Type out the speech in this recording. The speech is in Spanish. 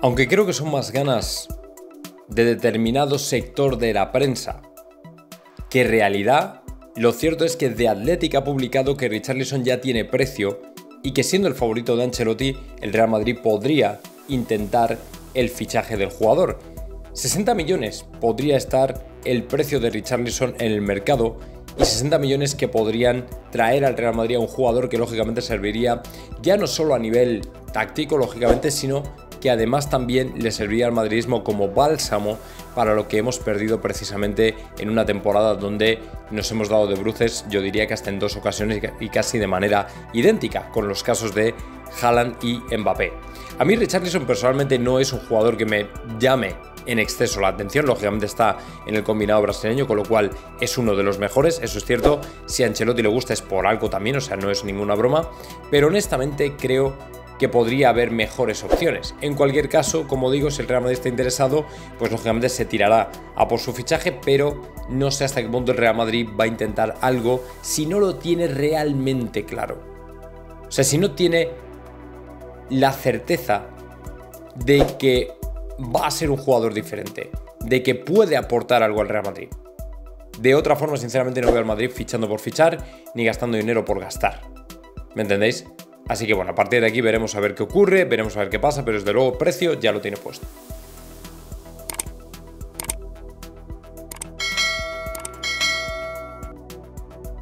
Aunque creo que son más ganas de determinado sector de la prensa que realidad, lo cierto es que The Athletic ha publicado que Richarlison ya tiene precio y que siendo el favorito de Ancelotti, el Real Madrid podría intentar el fichaje del jugador. 60 millones podría estar el precio de Richarlison en el mercado y 60 millones que podrían traer al Real Madrid a un jugador que lógicamente serviría ya no solo a nivel táctico, lógicamente, sino que además también le serviría al madridismo como bálsamo para lo que hemos perdido precisamente en una temporada donde nos hemos dado de bruces, yo diría que hasta en dos ocasiones y casi de manera idéntica, con los casos de Haaland y Mbappé. A mí Richarlison personalmente no es un jugador que me llame en exceso la atención, lógicamente está en el combinado brasileño, con lo cual es uno de los mejores, eso es cierto, si a Ancelotti le gusta es por algo también, o sea, no es ninguna broma, pero honestamente creo que podría haber mejores opciones. En cualquier caso, como digo, si el Real Madrid está interesado, pues lógicamente se tirará a por su fichaje, pero no sé hasta qué punto el Real Madrid va a intentar algo si no lo tiene realmente claro. O sea, si no tiene la certeza de que va a ser un jugador diferente, de que puede aportar algo al Real Madrid. De otra forma, sinceramente, no veo al Madrid fichando por fichar ni gastando dinero por gastar. ¿Me entendéis? Así que bueno, a partir de aquí veremos a ver qué ocurre, veremos a ver qué pasa, pero desde luego precio ya lo tiene puesto.